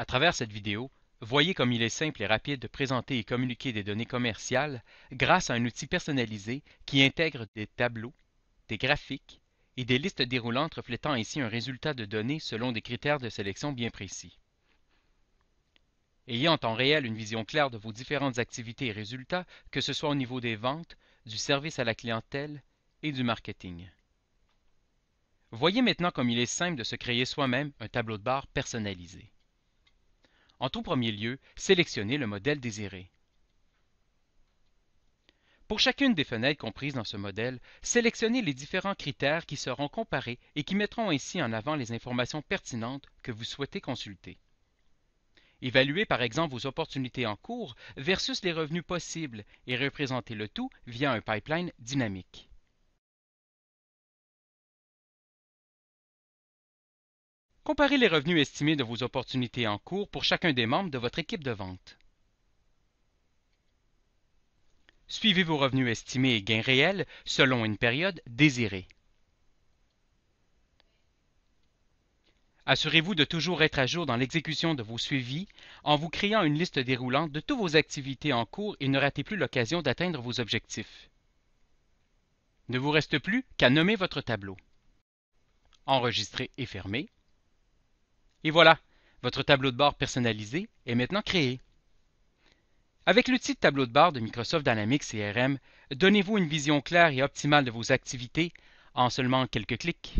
À travers cette vidéo, voyez comme il est simple et rapide de présenter et communiquer des données commerciales grâce à un outil personnalisé qui intègre des tableaux, des graphiques et des listes déroulantes reflétant ainsi un résultat de données selon des critères de sélection bien précis. Ayez en temps réel une vision claire de vos différentes activités et résultats, que ce soit au niveau des ventes, du service à la clientèle et du marketing. Voyez maintenant comme il est simple de se créer soi-même un tableau de bord personnalisé. En tout premier lieu, sélectionnez le modèle désiré. Pour chacune des fenêtres comprises dans ce modèle, sélectionnez les différents critères qui seront comparés et qui mettront ainsi en avant les informations pertinentes que vous souhaitez consulter. Évaluez par exemple vos opportunités en cours versus les revenus possibles et représentez le tout via un pipeline dynamique. Comparez les revenus estimés de vos opportunités en cours pour chacun des membres de votre équipe de vente. Suivez vos revenus estimés et gains réels selon une période désirée. Assurez-vous de toujours être à jour dans l'exécution de vos suivis en vous créant une liste déroulante de toutes vos activités en cours et ne ratez plus l'occasion d'atteindre vos objectifs. Ne vous reste plus qu'à nommer votre tableau. Enregistrer et fermer. Et voilà, votre tableau de bord personnalisé est maintenant créé. Avec l'outil de tableau de bord de Microsoft Dynamics CRM, donnez-vous une vision claire et optimale de vos activités en seulement quelques clics.